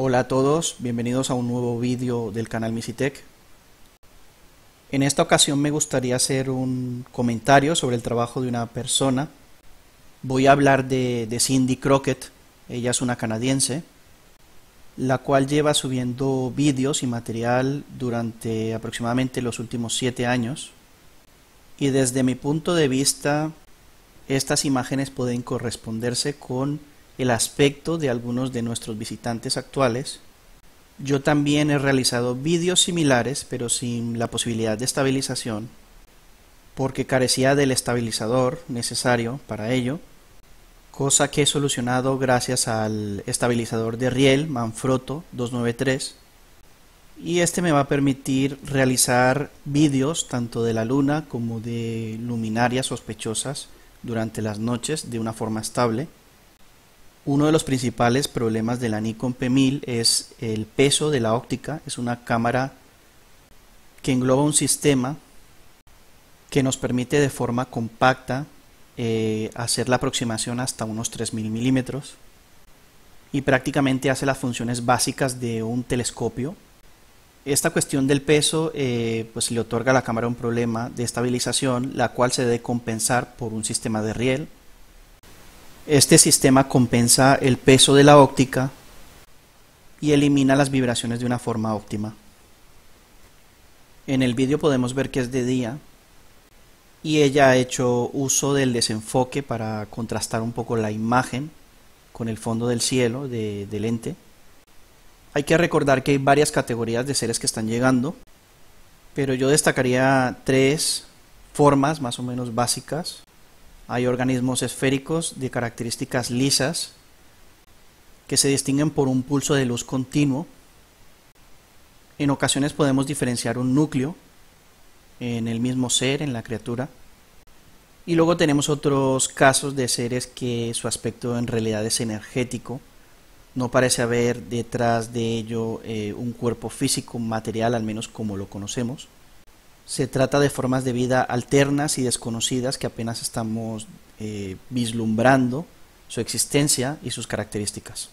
Hola a todos, bienvenidos a un nuevo vídeo del canal Misitech. En esta ocasión me gustaría hacer un comentario sobre el trabajo de una persona. Voy a hablar de, de Cindy Crockett, ella es una canadiense, la cual lleva subiendo vídeos y material durante aproximadamente los últimos siete años. Y desde mi punto de vista, estas imágenes pueden corresponderse con el aspecto de algunos de nuestros visitantes actuales. Yo también he realizado vídeos similares, pero sin la posibilidad de estabilización, porque carecía del estabilizador necesario para ello, cosa que he solucionado gracias al estabilizador de riel Manfrotto 293, y este me va a permitir realizar vídeos tanto de la luna como de luminarias sospechosas durante las noches de una forma estable uno de los principales problemas de la Nikon P1000 es el peso de la óptica. Es una cámara que engloba un sistema que nos permite de forma compacta eh, hacer la aproximación hasta unos 3000 milímetros y prácticamente hace las funciones básicas de un telescopio. Esta cuestión del peso eh, pues le otorga a la cámara un problema de estabilización, la cual se debe compensar por un sistema de riel este sistema compensa el peso de la óptica y elimina las vibraciones de una forma óptima. En el vídeo podemos ver que es de día y ella ha hecho uso del desenfoque para contrastar un poco la imagen con el fondo del cielo de, del lente. Hay que recordar que hay varias categorías de seres que están llegando, pero yo destacaría tres formas más o menos básicas hay organismos esféricos de características lisas que se distinguen por un pulso de luz continuo. En ocasiones podemos diferenciar un núcleo en el mismo ser, en la criatura. Y luego tenemos otros casos de seres que su aspecto en realidad es energético. No parece haber detrás de ello eh, un cuerpo físico, material, al menos como lo conocemos. Se trata de formas de vida alternas y desconocidas que apenas estamos eh, vislumbrando su existencia y sus características.